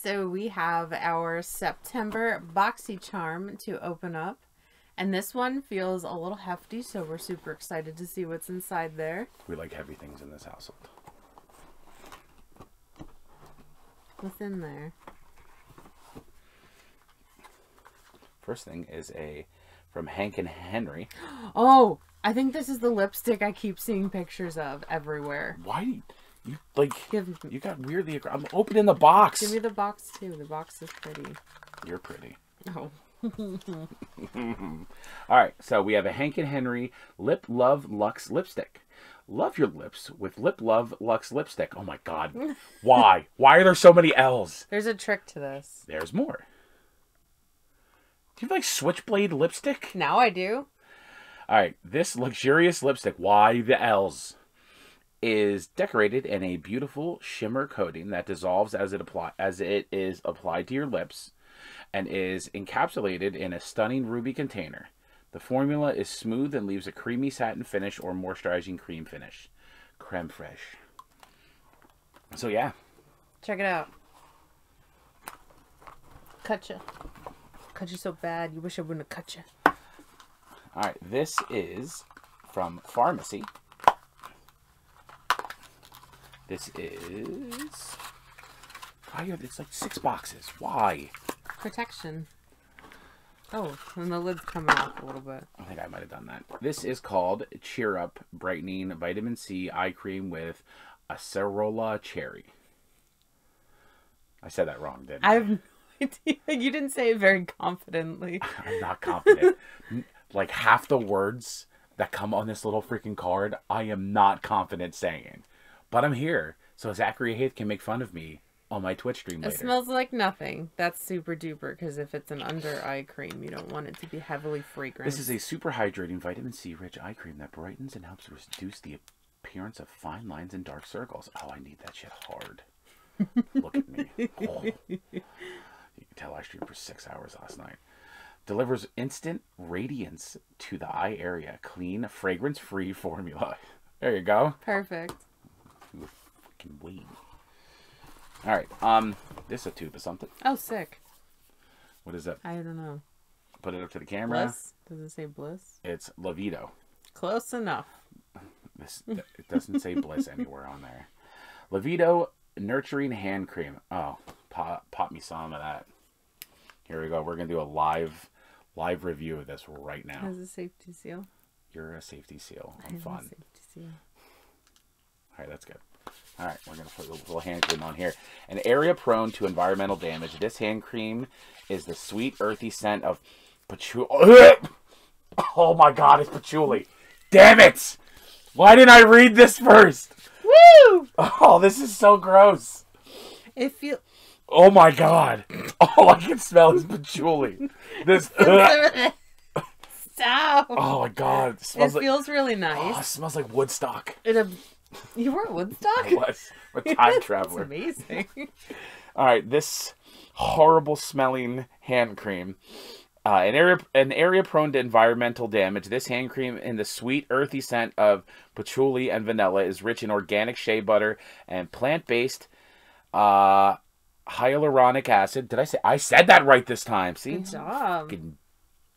So we have our September Boxy Charm to open up. And this one feels a little hefty, so we're super excited to see what's inside there. We like heavy things in this household. What's in there? First thing is a from Hank and Henry. Oh, I think this is the lipstick I keep seeing pictures of everywhere. Why you, like Give, you got weirdly aggr- I'm opening the box. give me the box too. The box is pretty. You're pretty. Oh. All right, so we have a Hank and Henry Lip Love Lux lipstick. Love your lips with Lip Love Lux lipstick. Oh my god. Why? Why are there so many L's? There's a trick to this. There's more. Do you like switchblade lipstick? Now I do. All right, this luxurious lipstick, why the L's, is decorated in a beautiful shimmer coating that dissolves as it apply as it is applied to your lips, and is encapsulated in a stunning ruby container. The formula is smooth and leaves a creamy satin finish or moisturizing cream finish. Creme fraiche. So yeah, Check it out. Cut you. Cut you so bad, you wish I wouldn't have cut you. all right, this is from Farmacy. This is. Why are it's like six boxes? Why? Protection. Oh, and the lid's coming off a little bit. I think I might have done that. This is called Cheer Up Brightening Vitamin C Eye Cream with Acerola Cherry. I said that wrong, didn't I? I have no idea. You didn't say it very confidently. I'm not confident. Like half the words that come on this little freaking card, I am not confident saying. But I'm here, so Zachary Haith can make fun of me on my Twitch stream It smells like nothing. That's super duper because if it's an under eye cream, you don't want it to be heavily fragrant. This is a super hydrating vitamin C rich eye cream that brightens and helps reduce the appearance of fine lines and dark circles. Oh, I need that shit hard. Look at me. Oh. You can tell I streamed for six hours last night. Delivers instant radiance to the eye area. Clean, fragrance free formula. There you go. perfect. Ooh, fucking wait. All right. Um, this is a tube of something. Oh, sick. What is that? I don't know. Put it up to the camera. Bliss? Does it say bliss? It's Lavido. Close enough. This it doesn't say bliss anywhere on there. Lavido nurturing hand cream. Oh, pop, pop me some of that. Here we go. We're gonna do a live live review of this right now. Has a safety seal. You're a safety seal. I'm a fun. All right, that's good. All right, we're gonna put a little hand cream on here. An area prone to environmental damage. This hand cream is the sweet, earthy scent of patchouli. Oh my God, it's patchouli! Damn it! Why didn't I read this first? Woo! Oh, this is so gross. It feels. Oh my God! All I can smell is patchouli. This. Stop. oh my God! It it smells like. feels really Oh, it smells like Woodstock. It a, you were at Woodstock? I was a time That's traveler. amazing. All right, this horrible smelling hand cream. Uh, an area an area prone to environmental damage. This hand cream in the sweet earthy scent of patchouli and vanilla is rich in organic shea butter and plant based uh, hyaluronic acid. Did I say I said that right this time? See, Good job. fucking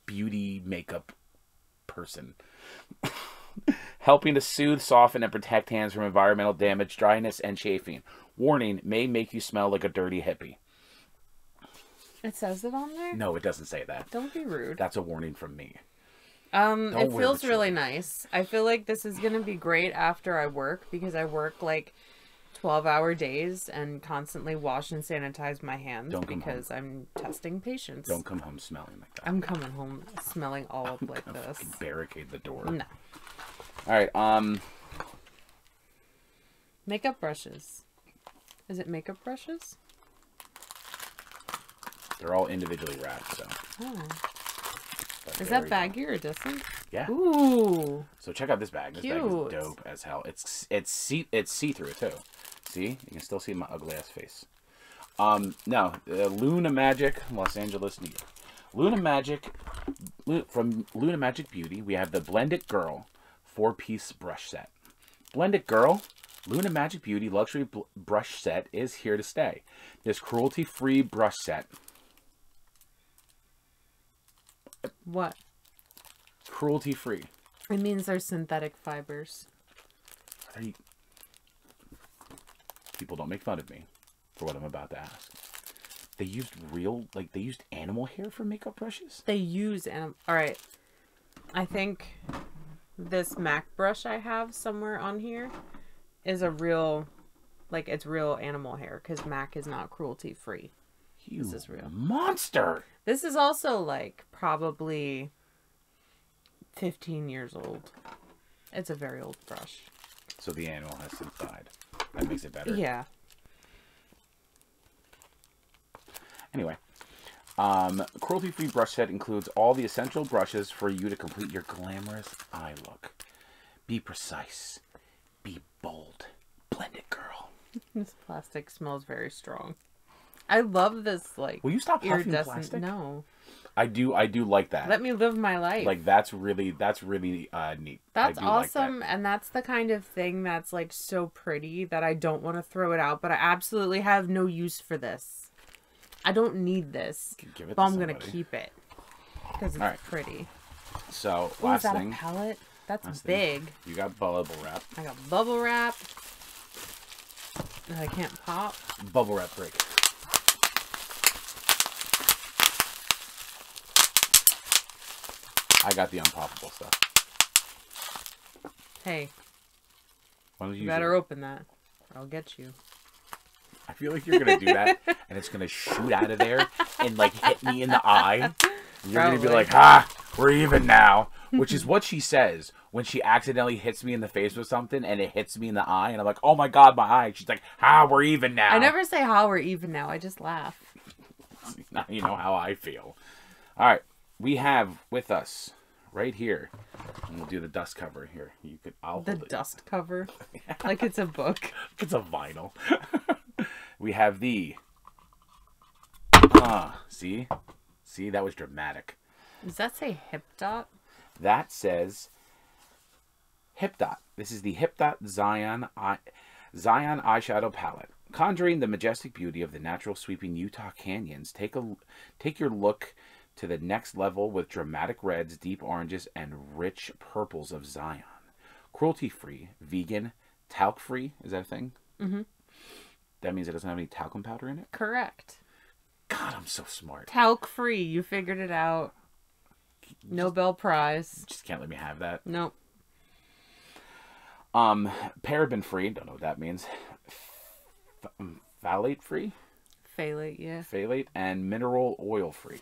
beauty makeup person. Helping to soothe, soften, and protect hands from environmental damage, dryness, and chafing. Warning may make you smell like a dirty hippie. It says it on there? No, it doesn't say that. Don't be rude. That's a warning from me. Um, Don't it feels really nice. I feel like this is gonna be great after I work because I work like twelve hour days and constantly wash and sanitize my hands because I'm testing patients. Don't come home smelling like that. I'm coming home smelling all up like Gonna this. barricade the door. No. All right. Um. Makeup brushes. Is it makeup brushes? They're all individually wrapped, so. Oh. but Is that we go. baggy or decent? Yeah. Ooh. So check out this bag. This bag is dope as hell. It's it's see it's see through too. See, you can still see my ugly ass face. Um, no, uh, Luna Magic, Los Angeles, New York. Luna Magic, from Luna Magic Beauty, we have the Blended Girl four piece brush set. Blended Girl, Luna Magic Beauty Luxury bl- Brush Set is here to stay. This cruelty free brush set. What? Cruelty free. It means they're synthetic fibers. Are you... People don't make fun of me for what I'm about to ask. They used real, like, they used animal hair for makeup brushes? They use animal. All right. I think this MAC brush I have somewhere on here is a real, like it's real animal hair because MAC is not cruelty free. You This is real. monster! This is also like probably 15 years old. It's a very old brush. So the animal has since died. That makes it better. Yeah. Anyway, um, cruelty-free brush set includes all the essential brushes for you to complete your glamorous eye look. Be precise. Be bold. Blend it, girl. This plastic smells very strong. I love this like Will you stop iridescent. plastic? No. I do. I do like that. Let me live my life. like that's really that's really uh, neat. That's do like that. awesome, and that's the kind of thing that's like so pretty that I don't want to throw it out, but I absolutely have no use for this. I don't need this, Give it but to I'm gonna keep it because it's Alright. pretty. So Ooh, is last that thing, a palette? That's last thing. big. you got bubble wrap. I got bubble wrap that I can't pop. Bubble wrap break. I got the unpoppable stuff. Hey, Why don't you better it? open that. or I'll get you. I feel like you're gonna do that, and it's gonna shoot out of there and like hit me in the eye. You're gonna be like, "Ha, we're even now," which is what she says when she accidentally hits me in the face with something, and it hits me in the eye, and I'm like, "Oh my god, my eye!" She's like, "Ha, we're even now." I never say how we're even now. I just laugh. Now you know how I feel. All right, we have with us right here, and we'll do the dust cover here. You could, I'll The dust cover, like it's a book. It's a vinyl. We have the. Ah, see, see that was dramatic. Does that say hip dot? That says HipDot. This is the HipDot Zion eye, Zion eyeshadow palette. Conjuring the majestic beauty of the natural sweeping Utah canyons, take a take your look to the next level with dramatic reds, deep oranges, and rich purples of Zion. Cruelty-free, vegan, talc-free. Is that a thing? Mm-hmm. That means it doesn't have any talcum powder in it. Correct. God, I'm so smart. Talc free. You figured it out. Nobel Prize. Just can't let me have that. Nope. Um, paraben free. Don't know what that means. Um, phthalate free, Phthalate, yeah. phthalate, and mineral oil free.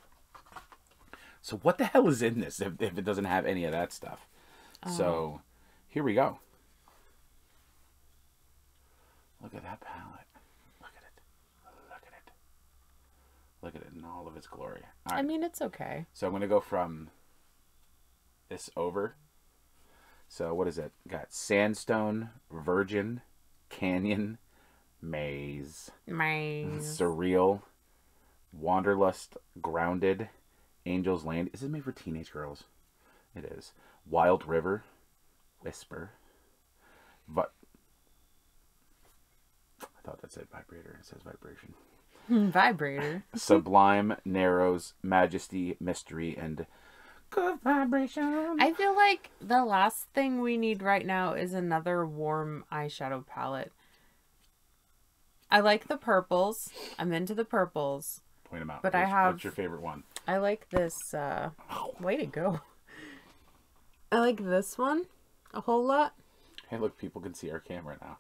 So what the hell is in this if, if it doesn't have any of that stuff? So here we go. Look at that palette. Look at it. Look at it. Look at it in all of its glory. I mean, it's okay. So I'm going to go from this over. So what is it? Got sandstone, virgin, canyon, maze, Maze. surreal, wanderlust, grounded, angels land. Is it made for teenage girls? It is. Wild river, whisper. But I thought that said vibrator. It says vibration. Vibrator. Sublime, narrows, majesty, mystery, and good vibration. I feel like the last thing we need right now is another warm eyeshadow palette. I like the purples. I'm into the purples. Point them out. But I have- What's your favorite one? I like this uh way to go. I like this one a whole lot. Hey, look, people can see our camera now.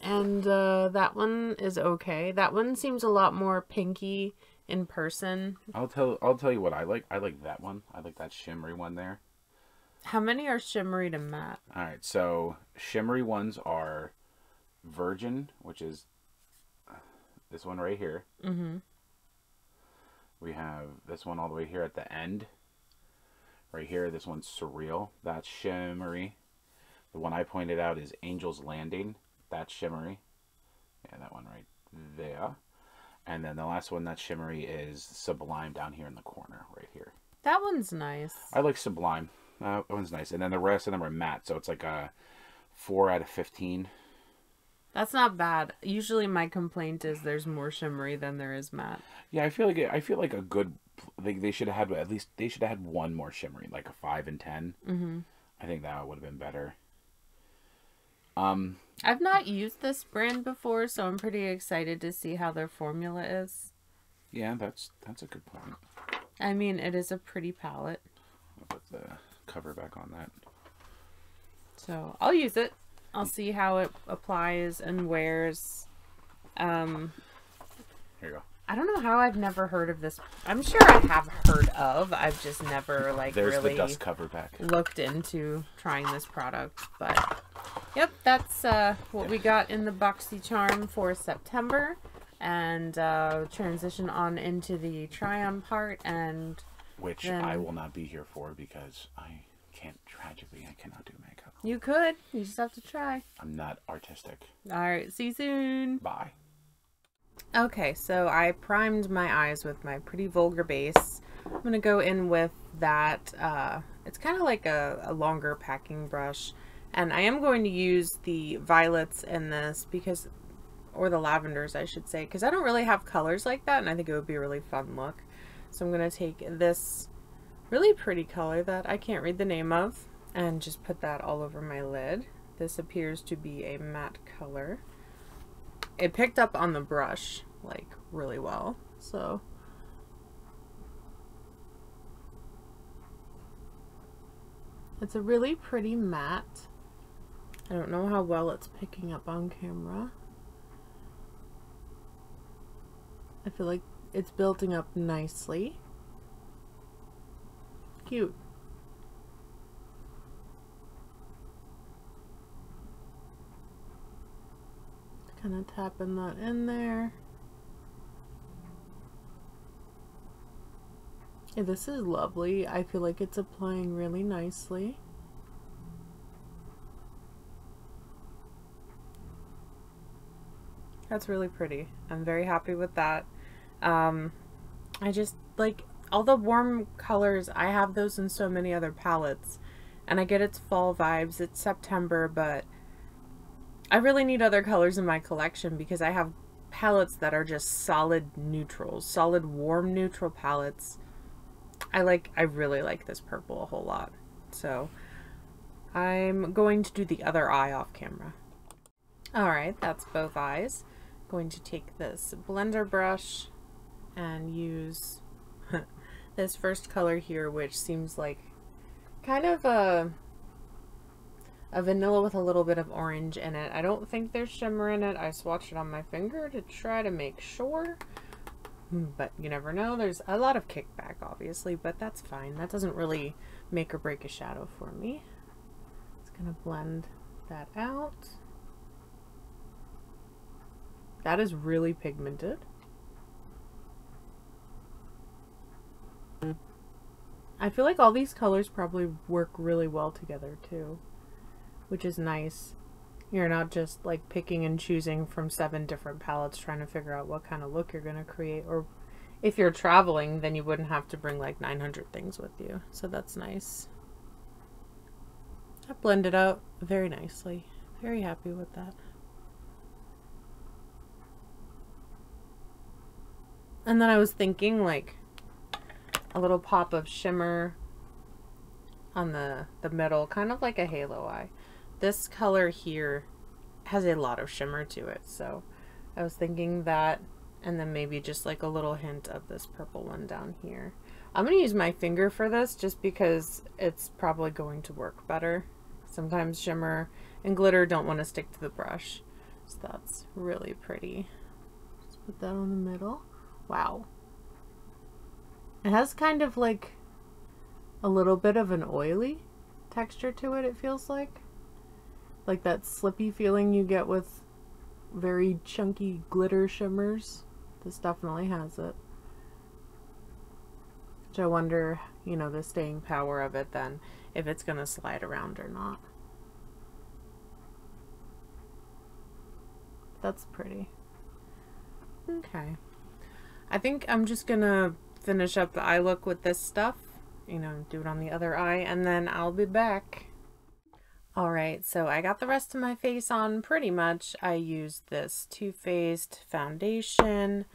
And uh that one is okay. That one seems a lot more pinky in person. I'll tell. I'll tell you what I like. I like that one. I like that shimmery one there. How many are shimmery to matte? All right. So shimmery ones are Virgin, which is this one right here. Mm-hmm. We have this one all the way here at the end. Right here, this one's surreal. That's shimmery. The one I pointed out is Angel's Landing. That's shimmery. Yeah, that one right there. And then the last one that's shimmery is Sublime down here in the corner, right here. That one's nice. I like Sublime. Uh, that one's nice. And then the rest of them are matte, so it's like a four out of fifteen. That's not bad. Usually my complaint is there's more shimmery than there is matte. Yeah, I feel like I feel like a good. They, they should have had at least they should have had one more shimmery, like a five and 10 Mm-hmm. I think that would have been better. Um, I've not used this brand before, so I'm pretty excited to see how their formula is. yeah, that's that's a good point. I mean, it is a pretty palette, I'll put the cover back on that. so I'll use it. I'll see how it applies and wears. Um, Here you go. I don't know how I've never heard of this. I'm sure I have heard of. I've just never like There's really the dust cover back. looked into trying this product. But yep, that's uh, what we got in the Boxy Charm for September. And uh, transition on into the try on part. And which Then- I will not be here for because I can't tragically I cannot do makeup. you could, you just have to try. I'm not artistic. All right, see you soon. Bye. Okay, so I primed my eyes with my pretty vulgar base. I'm gonna go in with that. Uh, it's kind of like a, a longer packing brush, and I am going to use the violets in this because, or the lavenders, I should say, because I don't really have colors like that, and I think it would be a really fun look. So I'm gonna take this really pretty color that I can't read the name of, and just put that all over my lid. This appears to be a matte color it picked up on the brush like really well so it's a really pretty matte I don't know how well it's picking up on camera I feel like it's building up nicely cute kind of tapping that in there. Yeah, this is lovely. I feel like it's applying really nicely. That's really pretty. I'm very happy with that. Um, I just like all the warm colors. I have those in so many other palettes, and I get its fall vibes. It's September, but I really need other colors in my collection because I have palettes that are just solid neutrals, solid warm neutral palettes. I like, I really like this purple a whole lot. So I'm going to do the other eye off camera. All right, that's both eyes. Going to take this blender brush and use this first color here, which seems like kind of a a vanilla with a little bit of orange in it. I don't think there's shimmer in it. I swatched it on my finger to try to make sure. Hmm, But you never know. There's a lot of kickback, obviously, but that's fine. That doesn't really make or break a shadow for me. It's gonna blend that out. That is really pigmented. I feel like all these colors probably work really well together too which is nice. You're not just like picking and choosing from seven different palettes trying to figure out what kind of look you're going to create. Or if you're traveling, then you wouldn't have to bring like 900 things with you. So that's nice. That blended out very nicely. Very happy with that. And then I was thinking like a little pop of shimmer on the, the middle, kind of like a halo eye. This color here has a lot of shimmer to it so I was thinking that and then maybe just like a little hint of this purple one down here. I'm gonna use my finger for this just because it's probably going to work better. Sometimes shimmer and glitter don't want to stick to the brush so that's really pretty. Just put that on the middle wow it has kind of like a little bit of an oily texture to it it feels like like that slippy feeling you get with very chunky glitter shimmers. This definitely has it. Which I wonder, you know, the staying power of it then, if it's going to slide around or not. That's pretty. Okay. I think I'm just to finish up the eye look with this stuff. You know, do it on the other eye, and then I'll be back. Alright, so I got the rest of my face on pretty much. I used this Too Faced foundation.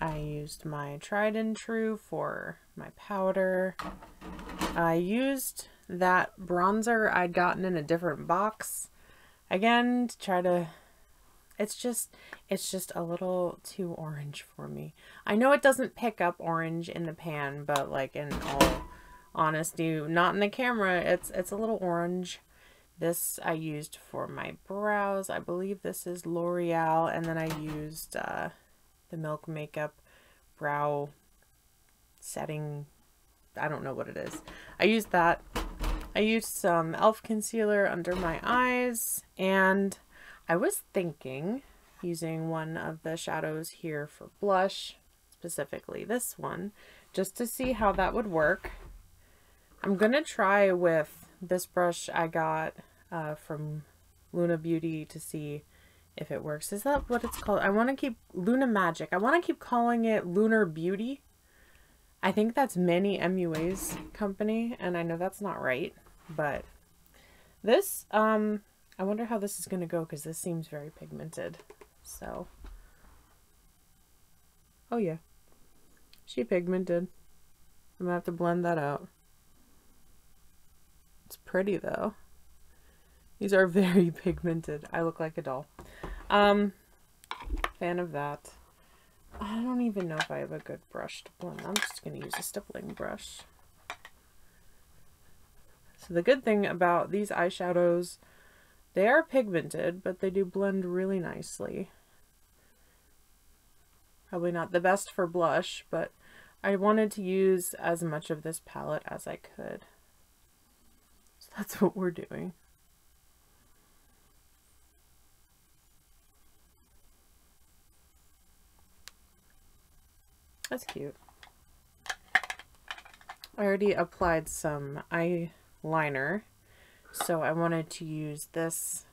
I used my Tried and True for my powder. I used that bronzer I'd gotten in a different box. Again, to try to... It's just, it's just a little too orange for me. I know it doesn't pick up orange in the pan, but like in all honesty, not in the camera, it's, it's a little orange. This I used for my brows. I believe this is L'Oreal. And then I used uh, the Milk Makeup brow setting. I don't know what it is. I used that. I used some e.l.f. concealer under my eyes. And I was thinking using one of the shadows here for blush. Specifically this one. Just to see how that would work. I'm going to try with this brush I got uh, from Luna Beauty to see if it works. Is that what it's called? I want to keep Luna Magic. I want to keep calling it Lunar Beauty. I think that's Manny MUA's company, and I know that's not right, but this, um, I wonder how this is going to go because this seems very pigmented. So, oh yeah, she pigmented. I'm going to have to blend that out. It's pretty though. These are very pigmented. I look like a doll. Um, fan of that. I don't even know if I have a good brush to blend. I'm just going to use a stippling brush. So the good thing about these eyeshadows, they are pigmented, but they do blend really nicely. Probably not the best for blush, but I wanted to use as much of this palette as I could. So That's what we're doing. That's cute. I already applied some eyeliner, so I wanted to use this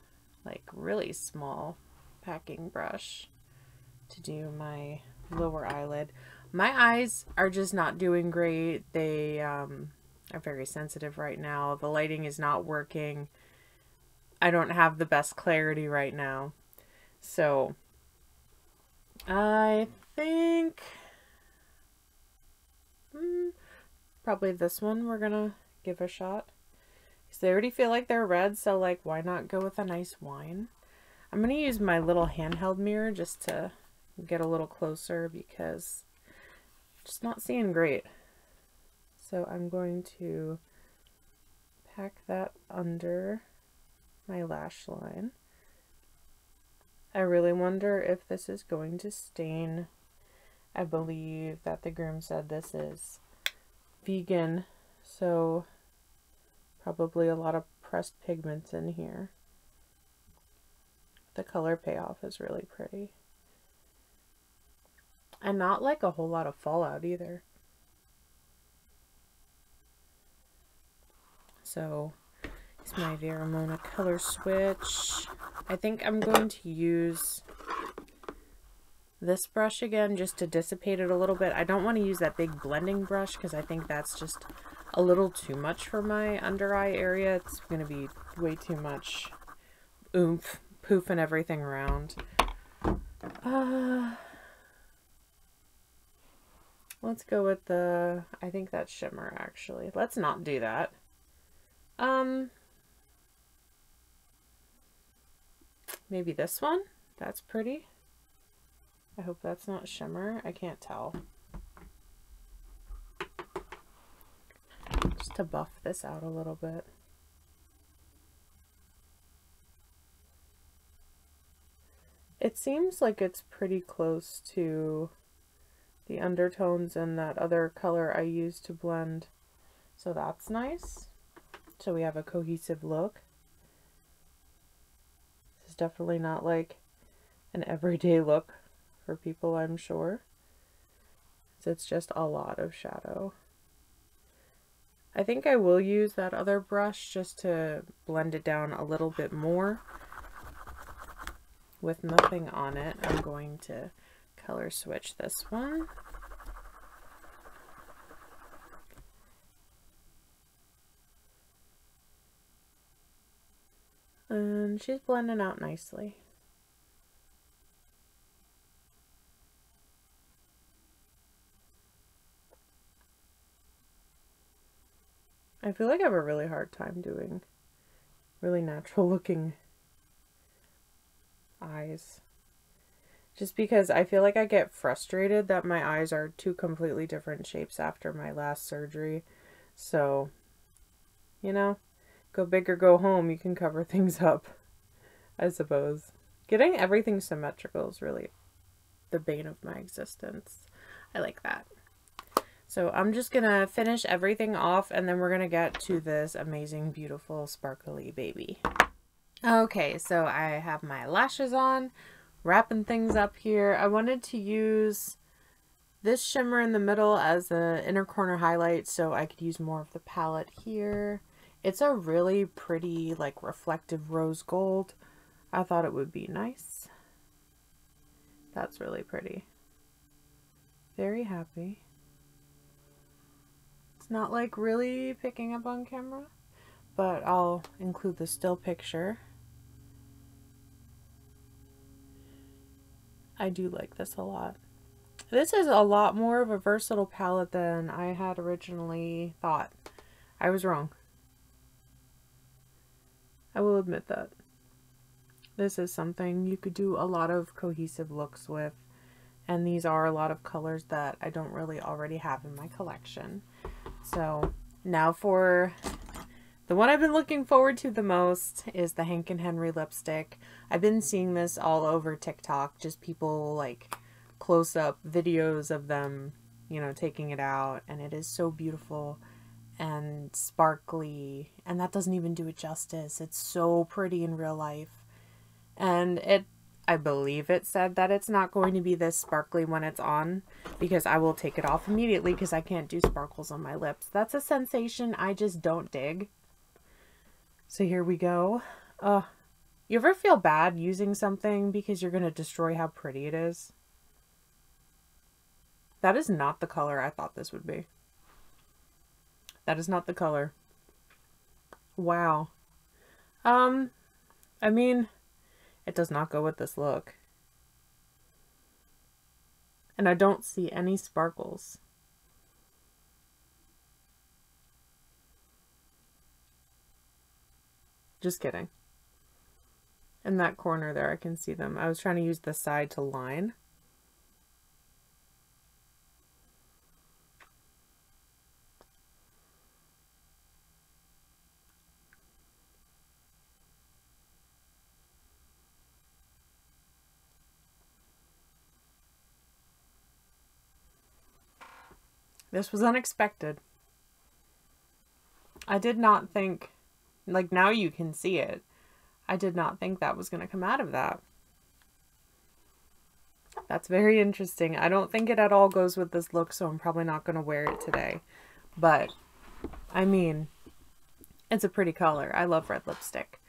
like really small packing brush to do my lower eyelid. My eyes are just not doing great. They um, are very sensitive right now. The lighting is not working. I don't have the best clarity right now. So I think hmm, probably this one we're gonna give a shot. They already feel like they're red, so like why not go with a nice wine? I'm gonna use my little handheld mirror just to get a little closer because just not seeing great. So I'm going to pack that under my lash line. I really wonder if this is going to stain. I believe that the groom said this is vegan, so probably a lot of pressed pigments in here. The color payoff is really pretty. And not like a whole lot of fallout either. So it's my Vera Mona color switch. I think I'm going to use this brush again just to dissipate it a little bit. I don't want to use that big blending brush because I think that's just a little too much for my under eye area. It's going to be way too much oomph, poofing everything around. Uh, let's go with the, I think that's shimmer actually. Let's not do that. Um, maybe this one? That's pretty. I hope that's not shimmer. I can't tell. Just to buff this out a little bit. It seems like it's pretty close to the undertones and that other color I used to blend. So that's nice. So we have a cohesive look. This is definitely not like an everyday look for people, I'm sure. So it's just a lot of shadow. I think I will use that other brush just to blend it down a little bit more. With nothing on it, I'm going to color switch this one. And she's blending out nicely. I feel like I have a really hard time doing really natural looking eyes. Just because I feel like I get frustrated that my eyes are two completely different shapes after my last surgery. So, you know, go big or go home, you can cover things up, I suppose. Getting everything symmetrical is really the bane of my existence. I like that. So I'm just going to finish everything off and then we're going to get to this amazing, beautiful, sparkly baby. Okay, so I have my lashes on, wrapping things up here. I wanted to use this shimmer in the middle as the inner corner highlight so I could use more of the palette here. It's a really pretty, like, reflective rose gold. I thought it would be nice. That's really pretty. Very happy. It's not like really picking up on camera, but I'll include the still picture. I do like this a lot. This is a lot more of a versatile palette than I had originally thought. I was wrong. I will admit that. This is something you could do a lot of cohesive looks with. And these are a lot of colors that I don't really already have in my collection. So now for the one I've been looking forward to the most is the Hank and Henry lipstick. I've been seeing this all over TikTok, just people like close up videos of them, you know, taking it out. And it is so beautiful and sparkly. And that doesn't even do it justice. It's so pretty in real life. And it I believe it said that it's not going to be this sparkly when it's on because I will take it off immediately because I can't do sparkles on my lips. That's a sensation I just don't dig. So here we go. Uh, you ever feel bad using something because you're going to destroy how pretty it is? That is not the color I thought this would be. That is not the color. Wow. Um, I mean, it does not go with this look. And I don't see any sparkles. Just kidding. In that corner there, I can see them. I was trying to use the side to line. This was unexpected. I did not think, like now you can see it. I did not think that was going to come out of that. That's very interesting. I don't think it at all goes with this look, so I'm probably not going to wear it today. But, I mean, it's a pretty color. I love red lipstick.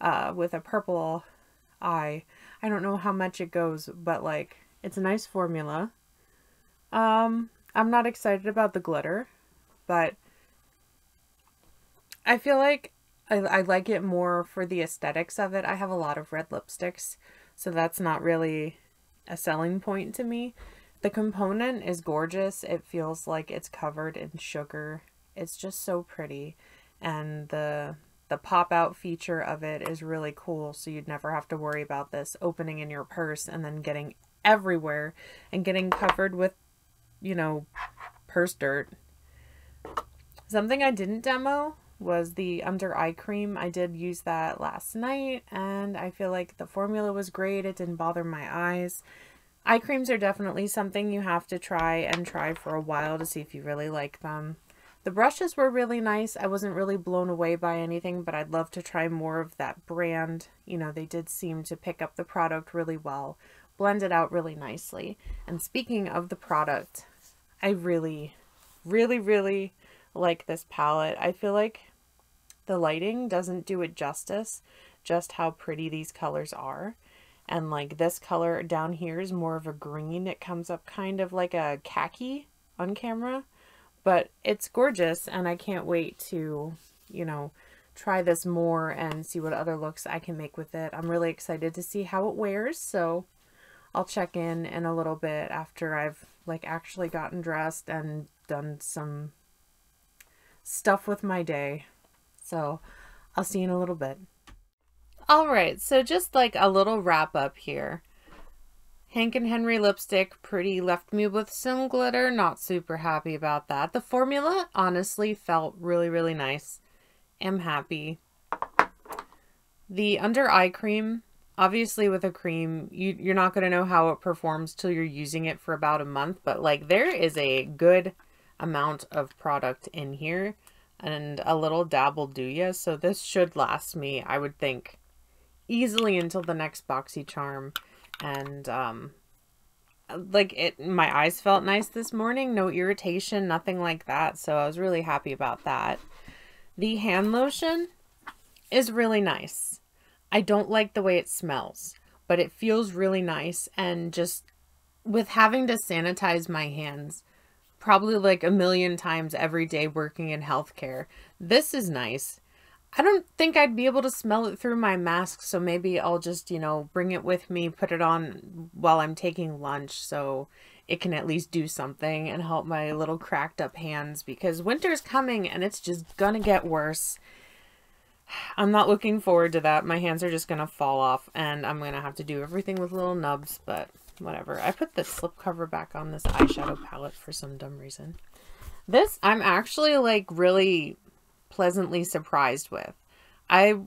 Uh, with a purple eye. I don't know how much it goes, but like, it's a nice formula. Um, I'm not excited about the glitter, but I feel like I, I like it more for the aesthetics of it. I have a lot of red lipsticks, so that's not really a selling point to me. The component is gorgeous. It feels like it's covered in sugar. It's just so pretty. And the the pop out feature of it is really cool. So you'd never have to worry about this opening in your purse and then getting everywhere and getting covered with you know, purse dirt. Something I didn't demo was the under eye cream. I did use that last night and I feel like the formula was great. It didn't bother my eyes. Eye creams are definitely something you have to try and try for a while to see if you really like them. The brushes were really nice. I wasn't really blown away by anything, but I'd love to try more of that brand. You know, they did seem to pick up the product really well blend it out really nicely. And speaking of the product, I really, really, really like this palette. I feel like the lighting doesn't do it justice, just how pretty these colors are. And like this color down here is more of a green. It comes up kind of like a khaki on camera, but it's gorgeous and I can't wait to, you know, try this more and see what other looks I can make with it. I'm really excited to see how it wears, so I'll check in in a little bit after I've like actually gotten dressed and done some stuff with my day. So I'll see you in a little bit. All right, so just like a little wrap up here. Hank and Henry lipstick, pretty, left me with some glitter, not super happy about that. The formula honestly felt really, really nice. Am happy. The under eye cream, obviously with a cream, you, you're not going to know how it performs till you're using it for about a month, but like there is a good amount of product in here and a little dab will do ya. So this should last me, I would think, easily until the next boxy charm. and um like it my eyes felt nice this morning no irritation nothing like that so i was really happy about that the hand lotion is really nice i don't like the way it smells but it feels really nice and just with having to sanitize my hands probably like a million times every day working in healthcare this is nice I don't think I'd be able to smell it through my mask, so maybe I'll just, you know, bring it with me, put it on while I'm taking lunch so it can at least do something and help my little cracked up hands because winter's coming and it's just gonna get worse. I'm not looking forward to that. My hands are just gonna fall off and I'm gonna have to do everything with little nubs, but whatever. I put the slipcover back on this eyeshadow palette for some dumb reason. This, I'm actually like really pleasantly surprised with. I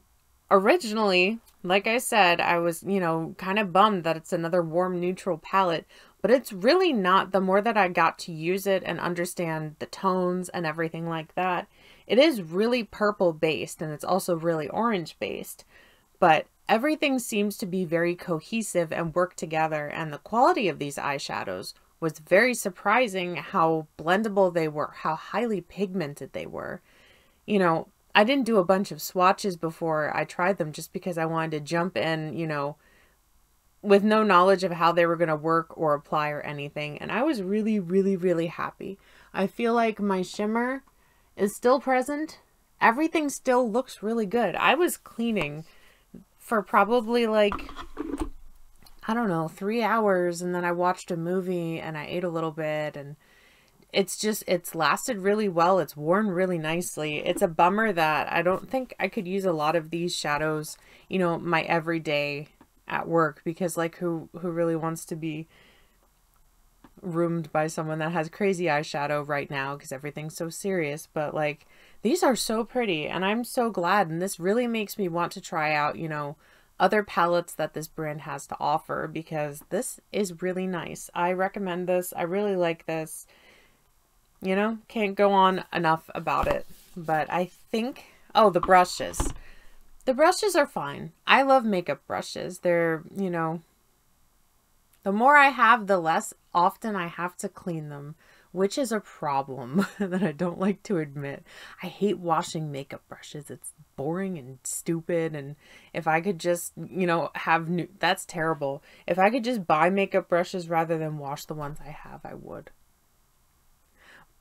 originally, like I said, I was, you know, kind of bummed that it's another warm neutral palette, but it's really not. The more that I got to use it and understand the tones and everything like that, it is really purple based and it's also really orange based, but everything seems to be very cohesive and work together and the quality of these eyeshadows was very surprising how blendable they were, how highly pigmented they were you know, I didn't do a bunch of swatches before I tried them just because I wanted to jump in, you know, with no knowledge of how they were going to work or apply or anything. And I was really, really, really happy. I feel like my shimmer is still present. Everything still looks really good. I was cleaning for probably like, I don't know, three hours. And then I watched a movie and I ate a little bit and it's just it's lasted really well it's worn really nicely it's a bummer that i don't think i could use a lot of these shadows you know my everyday at work because like who who really wants to be roomed by someone that has crazy eyeshadow right now because everything's so serious but like these are so pretty and i'm so glad and this really makes me want to try out you know other palettes that this brand has to offer because this is really nice i recommend this i really like this you know, can't go on enough about it. But I think, oh, the brushes. The brushes are fine. I love makeup brushes. They're, you know, the more I have, the less often I have to clean them, which is a problem that I don't like to admit. I hate washing makeup brushes. It's boring and stupid. And if I could just, you know, have new, that's terrible. If I could just buy makeup brushes rather than wash the ones I have, I would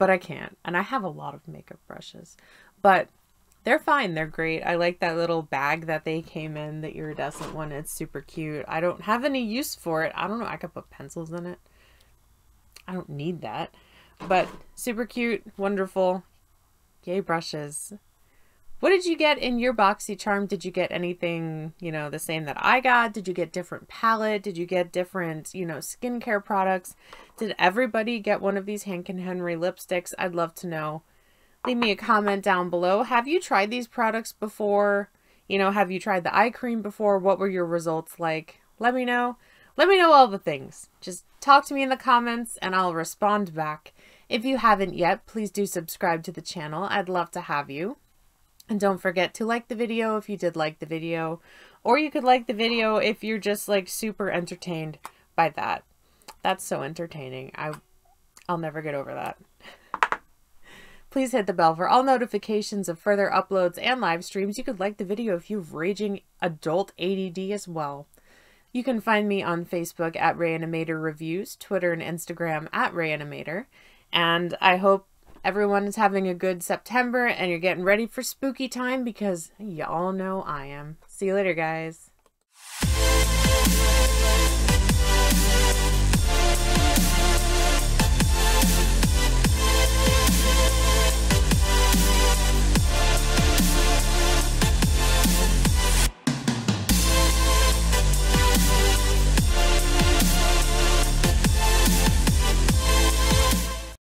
but I can't. And I have a lot of makeup brushes, but they're fine. They're great. I like that little bag that they came in, the iridescent one. It's super cute. I don't have any use for it. I don't know. I could put pencils in it. I don't need that, but super cute, wonderful. Yay brushes. What did you get in your BoxyCharm? Did you get anything, you know, the same that I got? Did you get different palette? Did you get different, you know, skincare products? Did everybody get one of these Hank and Henry lipsticks? I'd love to know. Leave me a comment down below. Have you tried these products before? You know, have you tried the eye cream before? What were your results like? Let me know. Let me know all the things. Just talk to me in the comments and I'll respond back. If you haven't yet, please do subscribe to the channel. I'd love to have you. And don't forget to like the video if you did like the video. Or you could like the video if you're just like super entertained by that. That's so entertaining. I, I'll never get over that. Please hit the bell for all notifications of further uploads and live streams. You could like the video if you have raging adult ADD as well. You can find me on Facebook at Rayanimator Reviews, Twitter and Instagram at Rayanimator. And I hope everyone is having a good September and you're getting ready for spooky time because y'all know I am. See you later, guys.